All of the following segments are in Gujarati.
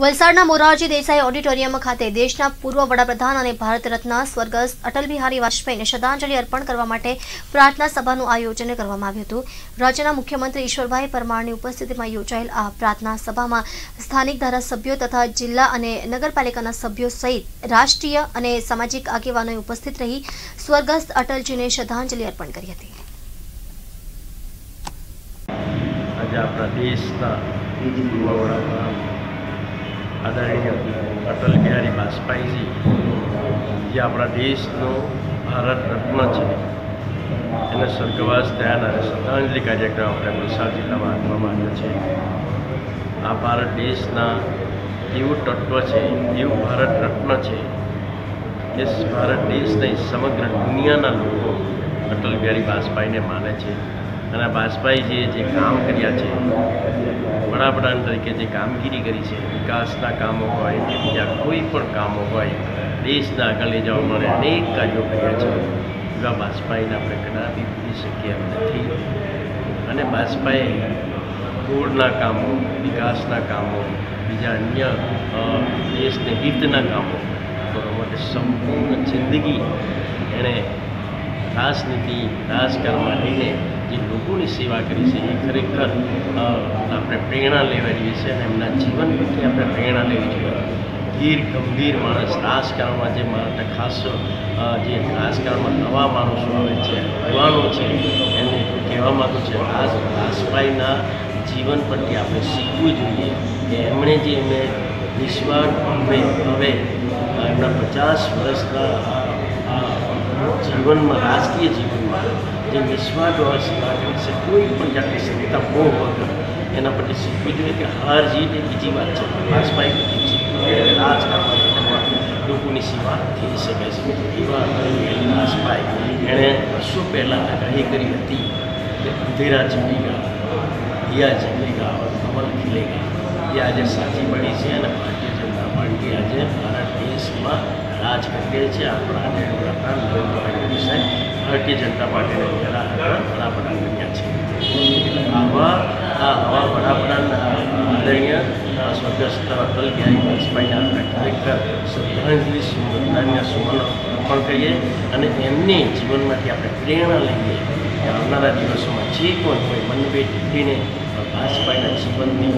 વલસાડના મોરારજી દેસાઈ ઓડિટોરિયમ ખાતે દેશના પૂર્વ વડાપ્રધાન અને ભારત રત્ન સ્વર્ગસ્થ અટલ બિહારી વાજપેયીને શ્રદ્ધાંજલિ અર્પણ કરવા માટે પ્રાર્થના સભાનું આયોજન કરવામાં આવ્યું હતું. રાજ્યના મુખ્યમંત્રી ઈશ્વરભાઈ પરમારની ઉપસ્થિતિમાં યોજાયેલ આ પ્રાર્થના સભામાં સ્થાનિક ધારાસભ્યો તથા જિલ્લા અને નગરપાલિકાના સભ્યો સહિત રાષ્ટ્રીય અને સામાજિક આગેવાનોએ ઉપસ્થિત રહી સ્વર્ગસ્થ અટલજીને શ્રદ્ધાંજલિ અર્પણ કરી હતી. આજે આપણા દેશના પૂર્વ વડાપ્રધાન આદરણીય અટલ બિહારી વાજપેયીજી, જે આપણા દેશનો ભારત રત્ન છે. એને સ્વર્ગવાસ અને શ્રદ્ધાંજલિ કાર્યક્રમ આપણે વલસાડ જિલ્લામાં આપવામાં આવ્યો છે. આ ભારત દેશના એવું તત્વ છે, એવું ભારત રત્ન છે કે ભારત દેશ સમગ્ર દુનિયાના લોકો અટલ બિહારી વાજપેયીને માને છે. અને વાજપેયીજીએ જે કામ કર્યા છે વડાપ્રધાન તરીકે જે કામગીરી કરી છે, વિકાસના કામો હોય કે બીજા કોઈ પણ કામો હોય, દેશના આગળ લઈ જવા માટે અનેક કાર્યો કર્યા છે. એવા બાજપાઈને આપણે કદાપી ભૂલી શકીએ એમ નથી અને વાજપેયી રોડના કામો, વિકાસના કામો, બીજા અન્ય દેશને હિતના કામો કરવા માટે સંપૂર્ણ જિંદગી એણે રાજનીતિ, રાજકારણમાં લઈને જે લોકોની સેવા કરી છે. એ ખરેખર આપણે પ્રેરણા લેવા જોઈએ છે અને એમના જીવન પરથી આપણે પ્રેરણા લેવી જોઈએ. ગીર ગંભીર માણસ રાજકારણમાં જે માટે ખાસ જે રાજકારણમાં નવા માણસો આવે છે, યુવાનો છે એમને કહેવા માગું છે રાજ રાજભાઈના જીવન પરથી આપણે શીખવું જોઈએ કે એમણે જે એમને નિસ્વાર્થ હવે એમના પચાસ વર્ષના જીવનમાં, રાજકીય જીવનમાં, જે નિસ્વાર્થ સેવા કરી છે, કોઈ પણ જાતની સત્તા બહુ વગર એના પરથી શીખવી જોઈએ કે હાર જીત એ બીજી વાત છે. બધી શીખવી જોઈએ રાજકારણમાં લોકોની સેવા થઈ શકે છે. એવા અટલ વાજપેયી એણે વર્ષો પહેલાં આગાહી કરી હતી કે અંધેરા જમીગા દિયા જમીગા અમલ ખીલેગા, એ આજે સાચી પડી છે અને ભારતીય જનતા પાર્ટી આજે ભારત દેશમાં રાજ કરી છીએ છે. આપણા અને વડાપ્રધાન નરેન્દ્ર મોદી સાહેબ ભારતીય જનતા પાર્ટીને પહેલાં વડાપ્રધાન બન્યા છે. આવા, આ આવા વડાપ્રધાન આદરણીય સ્વર્ગસ્થ અટલ બિહારી વાજપેયીને આપણે ખરેખર શ્રદ્ધાંજલિ સુમન સુમન અર્પણ કરીએ અને એમની જીવનમાંથી આપણે પ્રેરણા લઈએ કે આવનારા દિવસોમાં જે કોઈ હોય મનભેદ ભૂલીને વાજપેયીના જીવનની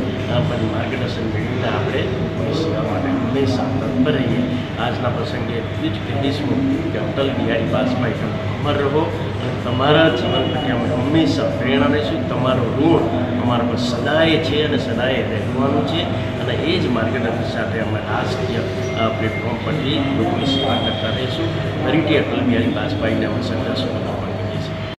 માર્ગદર્શન મેળવીને આપણે લોકોની માટે હંમેશા તત્પર રહીએ. આજના પ્રસંગે એટલું જ કહીશું કે અટલ બિહારી વાજપેયી તમે અમર રહો અને તમારા જીવન પ્રત્યે અમે હંમેશા પ્રેરણા લઈશું. તમારો ઋણ અમારા પર સદાય છે અને સદાય રહેવાનું છે. અને એ જ માર્ગદર્શન સાથે અમે રાજકીય પ્લેટફોર્મ પરથી લોકોની સેવા કરતા રહીશું. ફરીથી અટલ બિહારી વાજપેયીને અમે સંઘર્ષ બનાવો